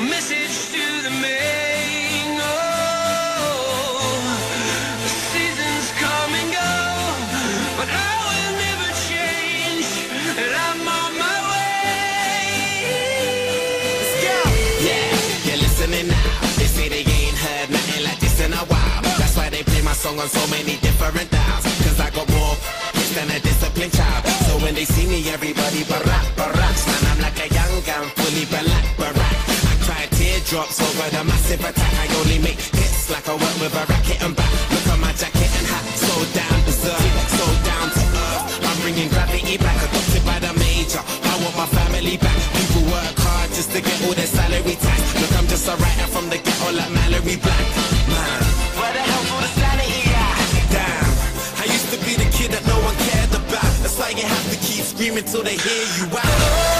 Message to the main. Oh, seasons come and go, but I will never change, and I'm on my way. Let's. Yeah, you're listening now. They say they ain't heard nothing like this in a while. That's why they play my song on so many different dials. Cause I got more than a disciplined child. So when they see me, everybody but. Teardrops over the massive attack. I only make hits like I work with a racket and back. Look at my jacket and hat, so down berserk, so down to earth. I'm bringing gravity back, adopted by the major. I want my family back. People work hard just to get all their salary tax. Look, I'm just a writer from the ghetto like Malorie Black. Man, where the hell's all the sanity at? Damn, I used to be the kid that no one cared about. That's why you have to keep screaming till they hear you out.